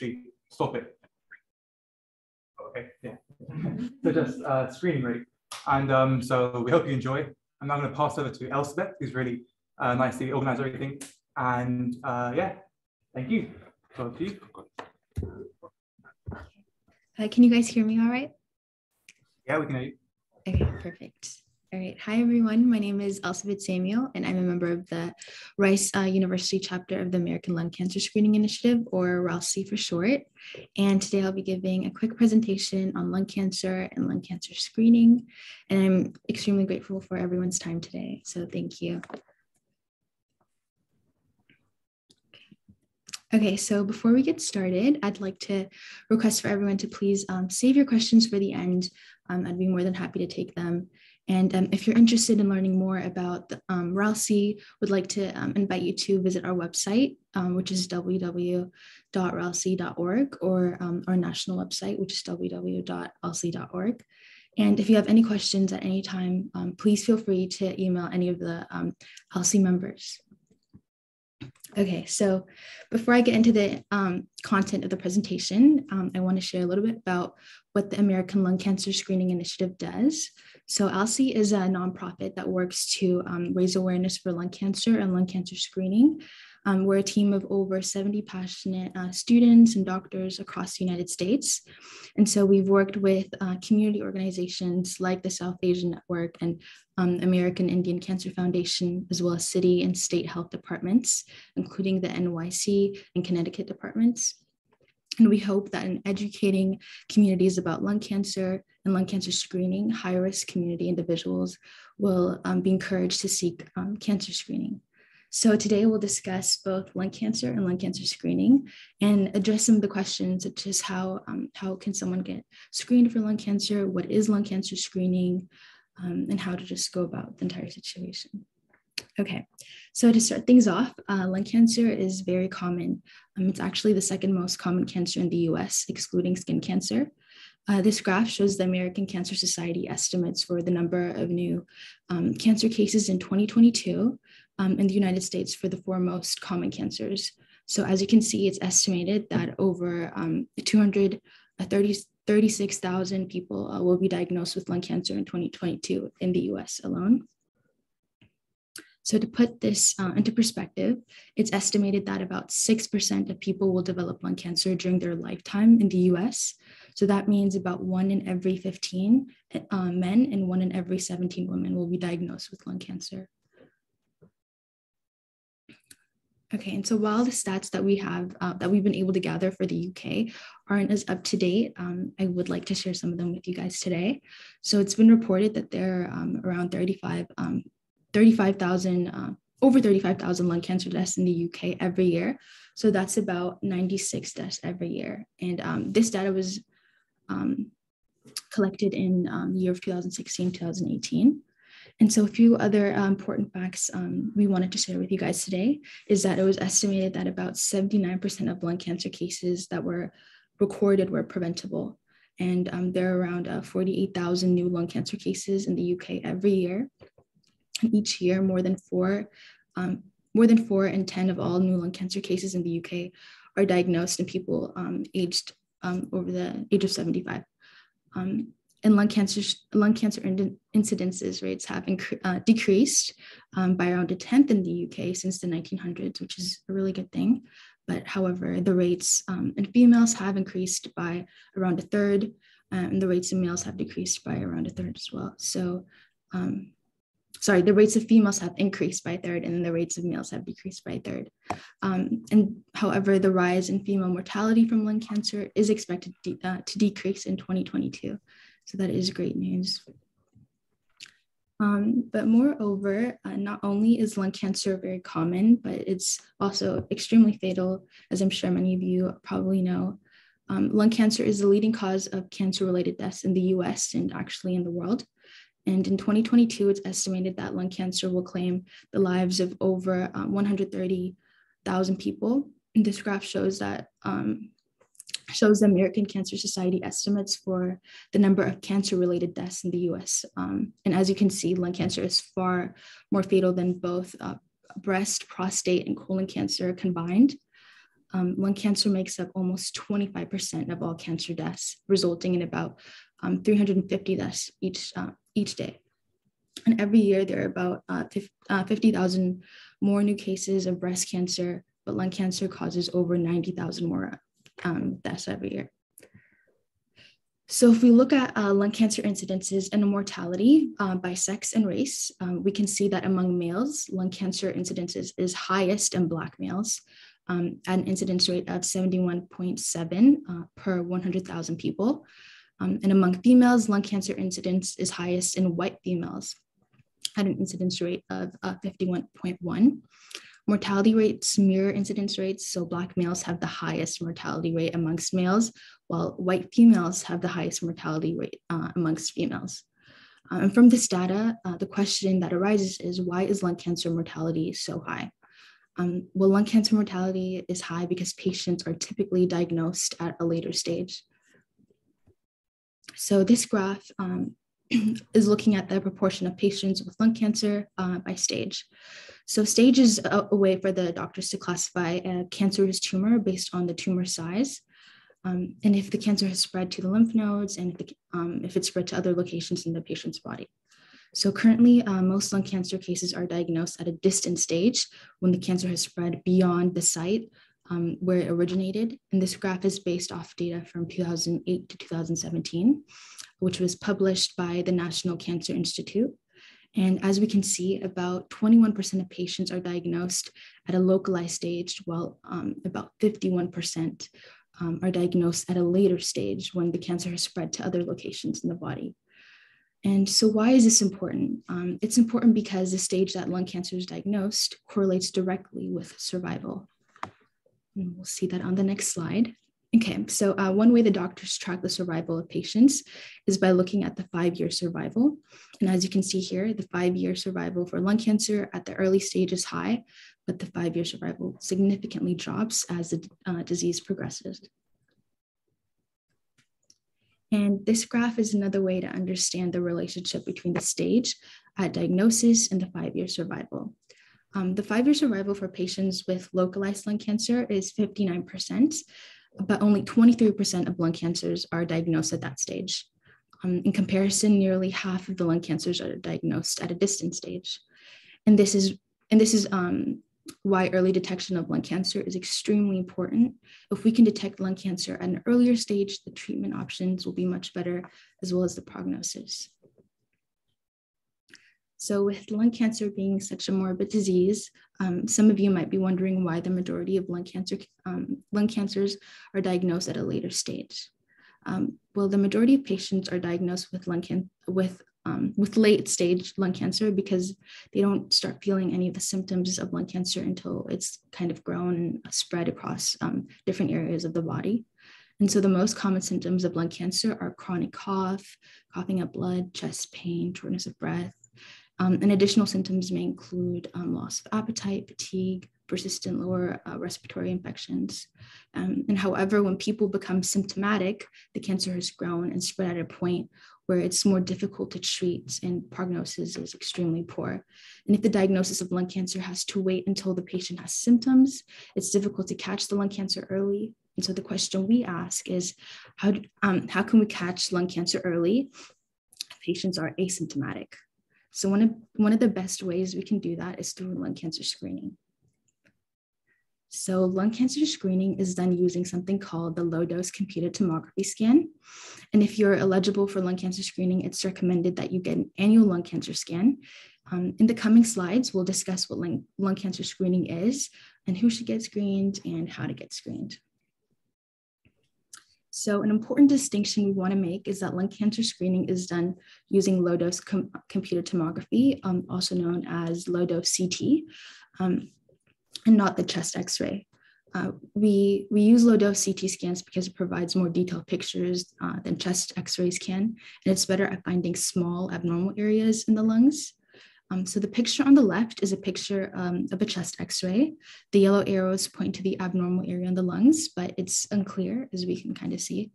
actually stop it. Okay, yeah. so just uh, screening rate. And um, so we hope you enjoy. I'm now going to pass over to Elsabet, who's really uh, nicely organized everything. And uh, yeah, thank you. So to you. Uh, can you guys hear me all right? Yeah, we can hear you. Okay, perfect. All right. Hi, everyone. My name is Elsabet Samuel, and I'm a member of the Rice uh, University chapter of the American Lung Cancer Screening Initiative, or RALSI for short. And today I'll be giving a quick presentation on lung cancer and lung cancer screening. And I'm extremely grateful for everyone's time today. So thank you. Okay, so before we get started, I'd like to request for everyone to please um, save your questions for the end. Um, I'd be more than happy to take them. And um, if you're interested in learning more about um, RALSI, would like to um, invite you to visit our website, um, which is www.ralsi.org, or um, our national website, which is www.ralsi.org. And if you have any questions at any time, um, please feel free to email any of the um, members. Okay, so before I get into the um, content of the presentation, um, I want to share a little bit about what the American Lung Cancer Screening Initiative does. So ALCSI is a nonprofit that works to um, raise awareness for lung cancer and lung cancer screening. Um, we're a team of over 70 passionate uh, students and doctors across the United States. And so we've worked with uh, community organizations like the South Asian Network and um, American Indian Cancer Foundation, as well as city and state health departments, including the NYC and Connecticut departments. And we hope that in educating communities about lung cancer and lung cancer screening, high risk community individuals will um, be encouraged to seek um, cancer screening. So today we'll discuss both lung cancer and lung cancer screening and address some of the questions such as how, um, how can someone get screened for lung cancer, what is lung cancer screening, um, and how to just go about the entire situation. Okay, so to start things off, uh, lung cancer is very common. Um, it's actually the second most common cancer in the US, excluding skin cancer. Uh, this graph shows the American Cancer Society estimates for the number of new um, cancer cases in 2022 um, in the United States for the four most common cancers. So as you can see, it's estimated that over um, 236,000 uh, people uh, will be diagnosed with lung cancer in 2022 in the US alone. So to put this uh, into perspective, it's estimated that about 6% of people will develop lung cancer during their lifetime in the US. So that means about one in every 15 uh, men and one in every 17 women will be diagnosed with lung cancer. Okay, and so while the stats that we have uh, that we've been able to gather for the UK aren't as up to date, um, I would like to share some of them with you guys today. So it's been reported that there are um, around 35, um, 35,000, uh, over 35,000 lung cancer deaths in the UK every year. So that's about 96 deaths every year. And um, this data was um, collected in um, the year of 2016, 2018. And so a few other uh, important facts um, we wanted to share with you guys today is that it was estimated that about 79% of lung cancer cases that were recorded were preventable. And um, there are around uh, 48,000 new lung cancer cases in the UK every year. Each year, more than four, um, more than four in 10 of all new lung cancer cases in the UK are diagnosed in people um, aged um, over the age of 75. Um, and lung cancer lung cancer incidences rates have uh, decreased um, by around a tenth in the UK since the 1900s, which is a really good thing. But however, the rates in females have increased by around a third, and the rates in males have decreased by around a third as well. So, um, sorry, the rates of females have increased by a third, and the rates of males have decreased by a third. Um, and however, the rise in female mortality from lung cancer is expected to, de- uh, to decrease in 2022. So that is great news. Um, but moreover, uh, not only is lung cancer very common, but it's also extremely fatal, as I'm sure many of you probably know. Um, lung cancer is the leading cause of cancer related deaths in the US and actually in the world. And in 2022, it's estimated that lung cancer will claim the lives of over um, 130,000 people. And this graph shows that um, shows the American Cancer Society estimates for the number of cancer related deaths in the US. Um, and as you can see, lung cancer is far more fatal than both uh, breast, prostate, and colon cancer combined. um, lung cancer makes up almost 25% of all cancer deaths, resulting in about um, 350 deaths each, uh, each day. And every year, there are about uh, uh 50,000 more new cases of breast cancer, but lung cancer causes over 90,000 more um, deaths every year. So if we look at uh, lung cancer incidences and mortality uh, by sex and race, um, we can see that among males, lung cancer incidences is highest in Black males um, at an incidence rate of 71.7 uh, per 100,000 people. Um, and among females, lung cancer incidence is highest in white females at an incidence rate of uh, 51.1. Mortality rates mirror incidence rates, so Black males have the highest mortality rate amongst males, while white females have the highest mortality rate uh, amongst females. Uh, and from this data, uh, the question that arises is why is lung cancer mortality so high? Um, well, lung cancer mortality is high because patients are typically diagnosed at a later stage. So this graph um, is looking at the proportion of patients with lung cancer uh, by stage. So stage is a, a, way for the doctors to classify a cancerous tumor based on the tumor size. Um, and if the cancer has spread to the lymph nodes and if, um, if it's spread to other locations in the patient's body. So currently, uh, most lung cancer cases are diagnosed at a distant stage when the cancer has spread beyond the site um, where it originated. And this graph is based off data from 2008 to 2017, which was published by the National Cancer Institute. And as we can see, about 21% of patients are diagnosed at a localized stage, while um, about 51% um, are diagnosed at a later stage when the cancer has spread to other locations in the body. And so, why is this important? Um, it's important because the stage that lung cancer is diagnosed correlates directly with survival. And we'll see that on the next slide. Okay, so uh, one way the doctors track the survival of patients is by looking at the five year survival. And as you can see here, the five year survival for lung cancer at the early stage is high, but the five year survival significantly drops as the uh, disease progresses. And this graph is another way to understand the relationship between the stage at diagnosis and the five year survival. Um, the five year survival for patients with localized lung cancer is 59%, but only 23% of lung cancers are diagnosed at that stage. Um, in comparison, nearly half of the lung cancers are diagnosed at a distant stage. And this is, and this is um, why early detection of lung cancer is extremely important. If we can detect lung cancer at an earlier stage, the treatment options will be much better, as well as the prognosis. So with lung cancer being such a morbid disease, um, some of you might be wondering why the majority of lung cancer um, lung cancers are diagnosed at a later stage. Um, well, the majority of patients are diagnosed with lung can with um, with late stage lung cancer because they don't start feeling any of the symptoms of lung cancer until it's kind of grown and spread across um, different areas of the body. And so the most common symptoms of lung cancer are chronic cough, coughing up blood, chest pain, shortness of breath, um, and additional symptoms may include um, loss of appetite, fatigue, persistent lower uh, respiratory infections. Um, and however, when people become symptomatic, the cancer has grown and spread at a point where it's more difficult to treat and prognosis is extremely poor. And if the diagnosis of lung cancer has to wait until the patient has symptoms, it's difficult to catch the lung cancer early. And so the question we ask is, how, um, how can we catch lung cancer early? Patients are asymptomatic. So one of, one of the best ways we can do that is through lung cancer screening. So lung cancer screening is done using something called the low dose computed tomography scan. And if you're eligible for lung cancer screening, it's recommended that you get an annual lung cancer scan. Um, in the coming slides, we'll discuss what lung, lung cancer screening is and who should get screened and how to get screened. So an important distinction we want to make is that lung cancer screening is done using low-dose com computed tomography, um, also known as low-dose CT, um, and not the chest x-ray. Uh, we, we use low-dose CT scans because it provides more detailed pictures uh, than chest x-rays can, and it's better at finding small abnormal areas in the lungs. Um, so the picture on the left is a picture um, of a chest x-ray. The yellow arrows point to the abnormal area in the lungs, but it's unclear as we can kind of see.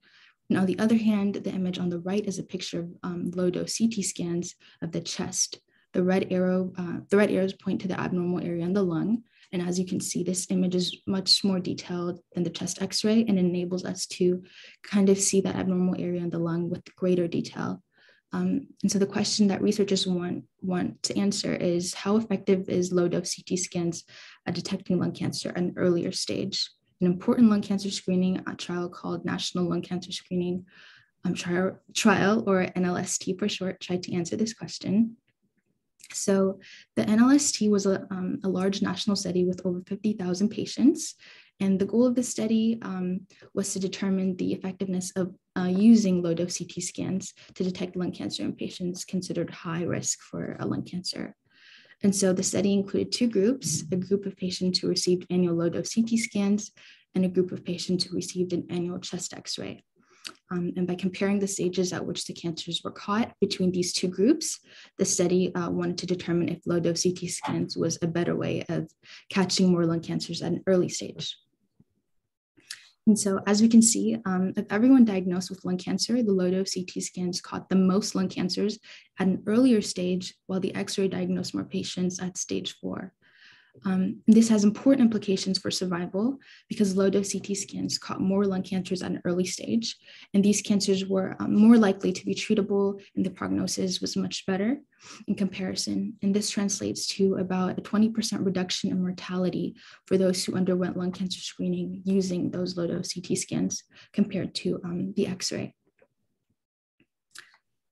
And on the other hand, the image on the right is a picture of um, low-dose CT scans of the chest. The red arrow, uh, the red arrows point to the abnormal area in the lung, And as you can see, this image is much more detailed than the chest x-ray and enables us to kind of see that abnormal area in the lung with greater detail. Um, and so the question that researchers want, want to answer is how effective is low dose CT scans at detecting lung cancer at an earlier stage? An important lung cancer screening trial called National Lung Cancer Screening um, trial, trial, or NLST for short, tried to answer this question. So the NLST was a, um, a large national study with over 50,000 patients. And the goal of the study um, was to determine the effectiveness of uh, using low dose CT scans to detect lung cancer in patients considered high risk for a lung cancer. And so the study included two groups a group of patients who received annual low dose CT scans and a group of patients who received an annual chest x ray. Um, and by comparing the stages at which the cancers were caught between these two groups, the study uh, wanted to determine if low dose CT scans was a better way of catching more lung cancers at an early stage. And so, as we can see, um, of everyone diagnosed with lung cancer, the low dose CT scans caught the most lung cancers at an earlier stage, while the X ray diagnosed more patients at stage four. Um, this has important implications for survival because low dose CT scans caught more lung cancers at an early stage, and these cancers were um, more likely to be treatable, and the prognosis was much better in comparison. And this translates to about a 20% reduction in mortality for those who underwent lung cancer screening using those low dose CT scans compared to um, the X ray.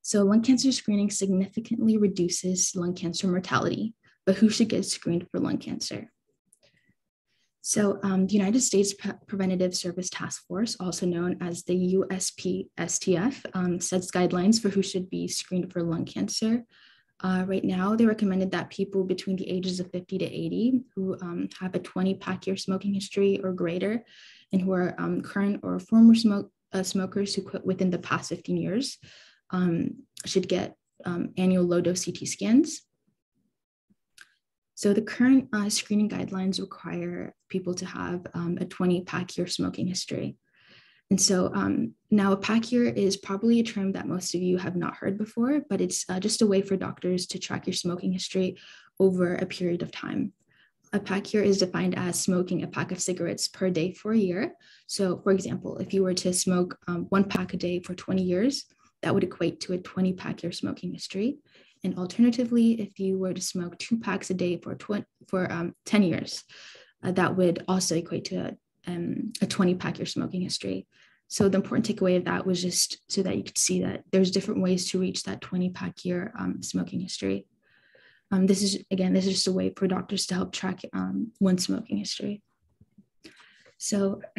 So, lung cancer screening significantly reduces lung cancer mortality but who should get screened for lung cancer? So, um, the United States Pre- Preventative Service Task Force, also known as the USPSTF, um, sets guidelines for who should be screened for lung cancer. Uh, right now, they recommended that people between the ages of 50 to 80 who um, have a 20 pack year smoking history or greater and who are um, current or former smoke, uh, smokers who quit within the past 15 years um, should get um, annual low dose CT scans. So the current uh, screening guidelines require people to have um, a 20 pack year smoking history. And so um, now a pack year is probably a term that most of you have not heard before, but it's uh, just a way for doctors to track your smoking history over a period of time. A pack year is defined as smoking a pack of cigarettes per day for a year. So, for example, if you were to smoke um, one pack a day for 20 years, that would equate to a 20 pack year smoking history. And alternatively, if you were to smoke two packs a day for, tw- for um, 10 years, uh, that would also equate to a, um, a 20 pack year smoking history. So the important takeaway of that was just so that you could see that there's different ways to reach that 20 pack year um, smoking history. Um, this is, again, this is just a way for doctors to help track um, one smoking history. So,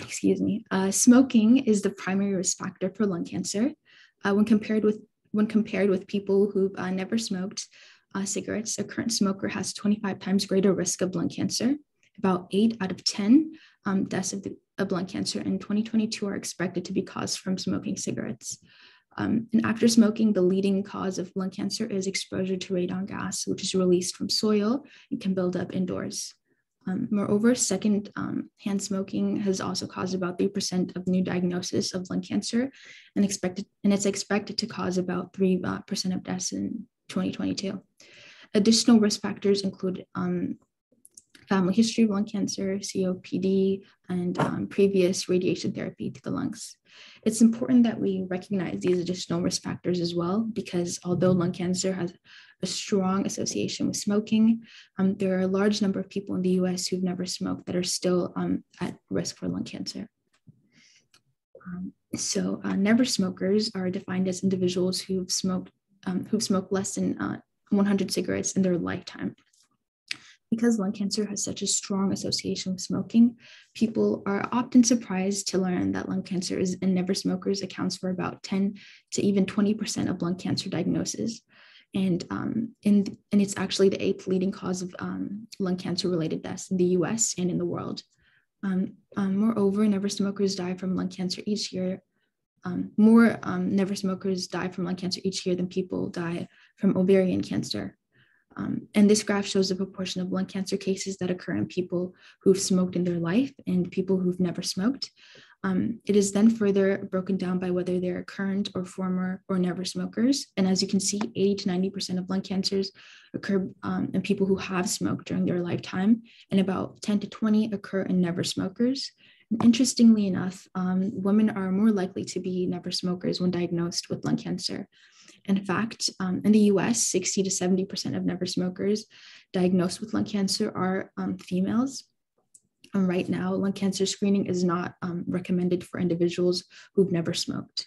excuse me, uh, smoking is the primary risk factor for lung cancer. Uh, when compared with when compared with people who've uh, never smoked uh, cigarettes, a current smoker has 25 times greater risk of lung cancer. About eight out of 10 um, deaths of, the, of lung cancer in 2022 are expected to be caused from smoking cigarettes. Um, and after smoking, the leading cause of lung cancer is exposure to radon gas, which is released from soil and can build up indoors. Um, moreover, second um, hand smoking has also caused about 3% of new diagnosis of lung cancer and expected, and it's expected to cause about 3% uh, of deaths in 2022. Additional risk factors include um, family history of lung cancer, COPD, and um, previous radiation therapy to the lungs. It's important that we recognize these additional risk factors as well, because although lung cancer has a strong association with smoking. Um, there are a large number of people in the US who've never smoked that are still um, at risk for lung cancer. Um, so uh, never smokers are defined as individuals who've smoked, um, who've smoked less than uh, 100 cigarettes in their lifetime. Because lung cancer has such a strong association with smoking, people are often surprised to learn that lung cancer is in never smokers accounts for about 10 to even 20% of lung cancer diagnoses and um, and, and it's actually the eighth leading cause of um, lung cancer related deaths in the US and in the world. Um, um moreover, never smokers die from lung cancer each year. Um, more um, never smokers die from lung cancer each year than people die from ovarian cancer. and this graph shows the proportion of lung cancer cases that occur in people who've smoked in their life and people who've never smoked. Um, it is then further broken down by whether they're current or former or never smokers. And as you can see, 80 to 90% of lung cancers occur um, in people who have smoked during their lifetime, and about 10 to 20 occur in never smokers. And interestingly enough, um, women are more likely to be never smokers when diagnosed with lung cancer. In fact, um, in the US, 60 to 70% of never smokers diagnosed with lung cancer are um, females. And right now, lung cancer screening is not um, recommended for individuals who've never smoked.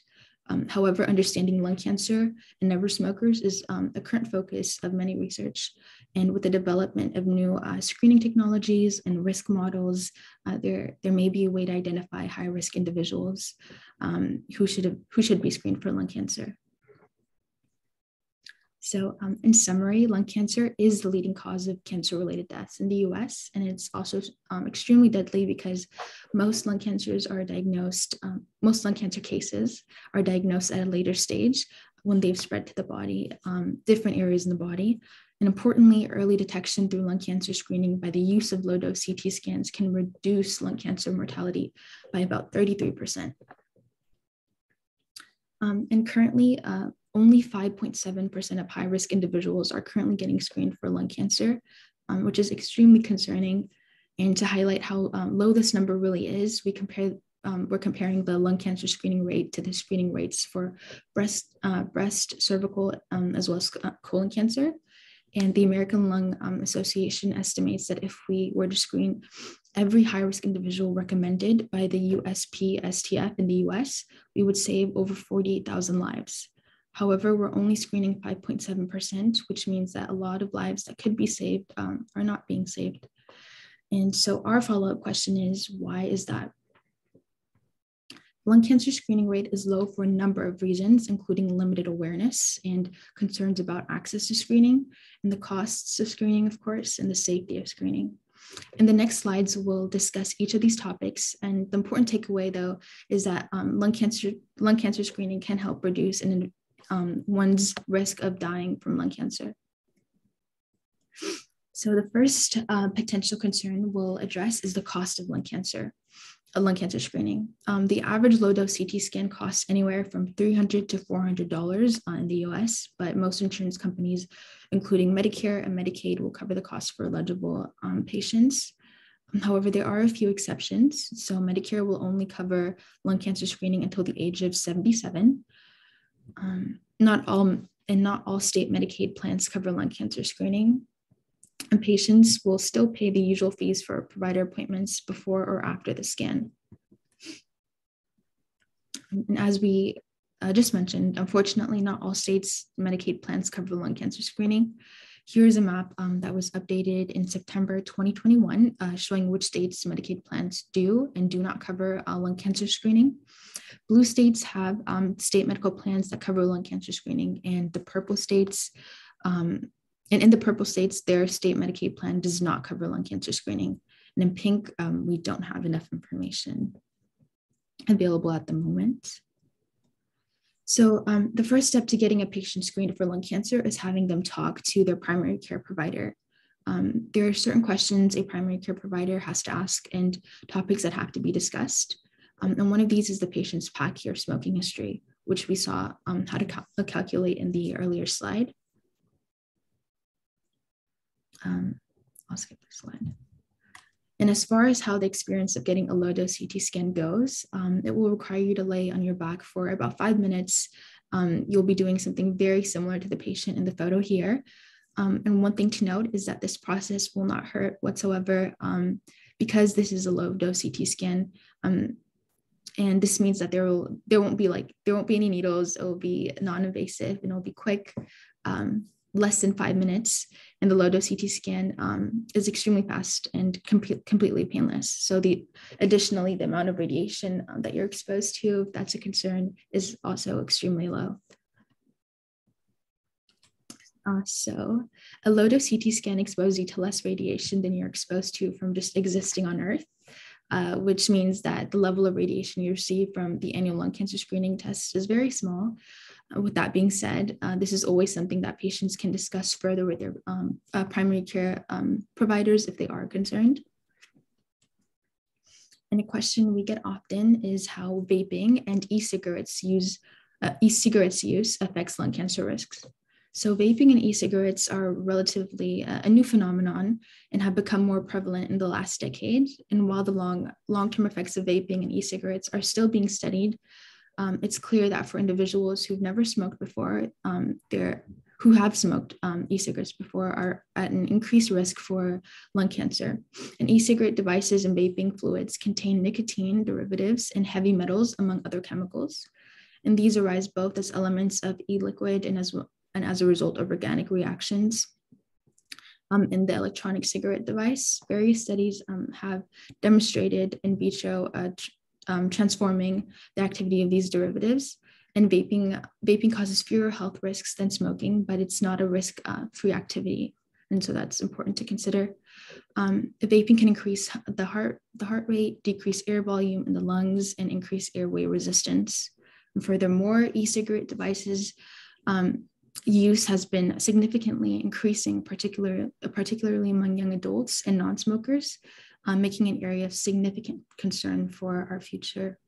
Um, however, understanding lung cancer and never smokers is um, a current focus of many research. And with the development of new uh, screening technologies and risk models, uh, there, there may be a way to identify high risk individuals um, who, should have, who should be screened for lung cancer. So, um, in summary, lung cancer is the leading cause of cancer related deaths in the US, and it's also um, extremely deadly because most lung cancers are diagnosed, um, most lung cancer cases are diagnosed at a later stage when they've spread to the body, um, different areas in the body. And importantly, early detection through lung cancer screening by the use of low dose CT scans can reduce lung cancer mortality by about 33%. Um, and currently, uh, only 5.7% of high risk individuals are currently getting screened for lung cancer, um, which is extremely concerning. And to highlight how um, low this number really is, we compare um, we're comparing the lung cancer screening rate to the screening rates for breast, uh, breast, cervical, um, as well as uh, colon cancer. And the American Lung um, Association estimates that if we were to screen every high risk individual recommended by the USPSTF in the US, we would save over 48,000 lives. However, we're only screening 5.7%, which means that a lot of lives that could be saved um, are not being saved. And so our follow-up question is, why is that? Lung cancer screening rate is low for a number of reasons, including limited awareness and concerns about access to screening, and the costs of screening, of course, and the safety of screening. In the next slides, we'll discuss each of these topics. And the important takeaway, though, is that um, lung cancer lung cancer screening can help reduce an um, one's risk of dying from lung cancer. So the first uh, potential concern we'll address is the cost of lung cancer, a lung cancer screening. Um, the average low dose CT scan costs anywhere from $300 to $400 uh, in the US, but most insurance companies, including Medicare and Medicaid, will cover the cost for eligible um, patients. However, there are a few exceptions. So Medicare will only cover lung cancer screening until the age of 77, um, not all and not all state Medicaid plans cover lung cancer screening. And patients will still pay the usual fees for provider appointments before or after the scan. And as we uh, just mentioned, unfortunately, not all states' Medicaid plans cover lung cancer screening. Here's a map um, that was updated in September 2021, uh, showing which states Medicaid plans do and do not cover uh, lung cancer screening. Blue states have um, state medical plans that cover lung cancer screening, and the purple states, um, and in the purple states, their state Medicaid plan does not cover lung cancer screening. And in pink, um, we don't have enough information available at the moment. So um, the first step to getting a patient screened for lung cancer is having them talk to their primary care provider. Um, there are certain questions a primary care provider has to ask and topics that have to be discussed. Um, and one of these is the patient's PAC or smoking history, which we saw um, how to cal uh, calculate in the earlier slide. Um, I'll skip this slide. And as far as how the experience of getting a low dose CT scan goes, um, it will require you to lay on your back for about five minutes. Um, you'll be doing something very similar to the patient in the photo here. Um, and one thing to note is that this process will not hurt whatsoever um, because this is a low dose CT scan. Um, and this means that there will there won't be like there won't be any needles it will be non-invasive and it'll be quick um, less than five minutes and the low dose ct scan um, is extremely fast and com- completely painless so the additionally the amount of radiation um, that you're exposed to if that's a concern is also extremely low uh, so a low dose ct scan exposes you to less radiation than you're exposed to from just existing on earth uh, which means that the level of radiation you receive from the annual lung cancer screening test is very small. Uh, with that being said, uh, this is always something that patients can discuss further with their um, uh, primary care um, providers if they are concerned. And a question we get often is how vaping and e-cigarettes use uh, e-cigarettes use affects lung cancer risks. So vaping and e-cigarettes are relatively uh, a new phenomenon and have become more prevalent in the last decade. And while the long long-term effects of vaping and e-cigarettes are still being studied, um, it's clear that for individuals who've never smoked before, um, they're who have smoked um, e-cigarettes before are at an increased risk for lung cancer. And e-cigarette devices and vaping fluids contain nicotine derivatives and heavy metals, among other chemicals. And these arise both as elements of e-liquid and as, and as a result of organic reactions. Um, in the electronic cigarette device, various studies um, have demonstrated in vitro uh, tr um, transforming the activity of these derivatives and vaping vaping causes fewer health risks than smoking but it's not a risk uh, free activity. And so that's important to consider. Um, vaping can increase the heart the heart rate decrease air volume in the lungs and increase airway resistance. And furthermore e-cigarette devices um, use has been significantly increasing particular, particularly among young adults and non-smokers um, making an area of significant concern for our future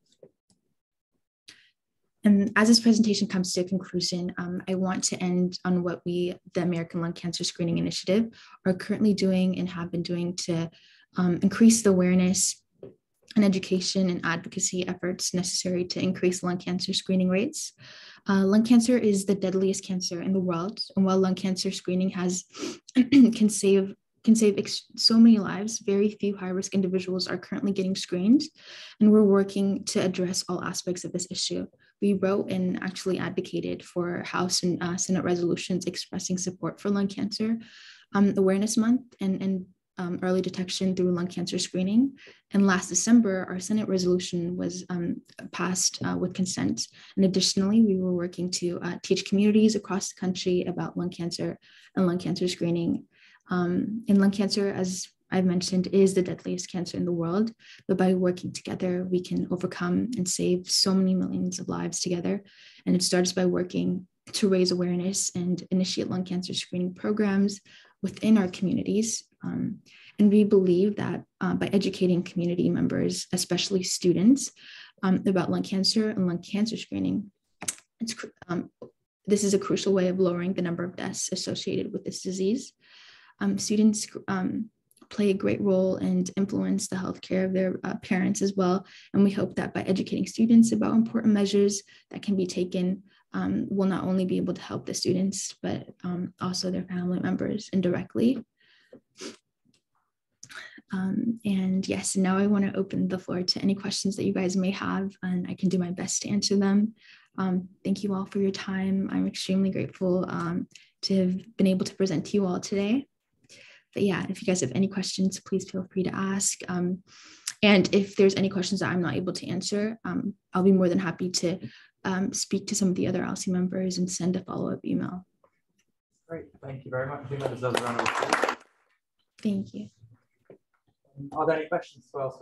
and as this presentation comes to a conclusion, um, I want to end on what we, the American Lung Cancer Screening Initiative, are currently doing and have been doing to um, increase the awareness and education and advocacy efforts necessary to increase lung cancer screening rates. Uh, lung cancer is the deadliest cancer in the world, and while lung cancer screening has can save can save so many lives. Very few high risk individuals are currently getting screened, and we're working to address all aspects of this issue we wrote and actually advocated for House and uh, Senate resolutions expressing support for lung cancer um, awareness month and, and um, early detection through lung cancer screening. And last December, our Senate resolution was um, passed uh, with consent. And additionally, we were working to uh, teach communities across the country about lung cancer and lung cancer screening. Um, in lung cancer, as I've mentioned is the deadliest cancer in the world. But by working together, we can overcome and save so many millions of lives together. And it starts by working to raise awareness and initiate lung cancer screening programs within our communities. Um, and we believe that uh, by educating community members, especially students, um, about lung cancer and lung cancer screening, it's, um, this is a crucial way of lowering the number of deaths associated with this disease. Um, students um, play a great role and influence the healthcare of their uh, parents as well. And we hope that by educating students about important measures that can be taken, um, will not only be able to help the students, but um, also their family members indirectly. Um, and yes, now I want to open the floor to any questions that you guys may have, and I can do my best to answer them. Um, thank you all for your time. I'm extremely grateful um, to have been able to present to you all today but yeah, if you guys have any questions, please feel free to ask. Um, and if there's any questions that I'm not able to answer, um, I'll be more than happy to um, speak to some of the other ALCSI members and send a follow-up email. Great, thank you very much. I think that deserves a round of applause. Thank you. Are there any questions for us?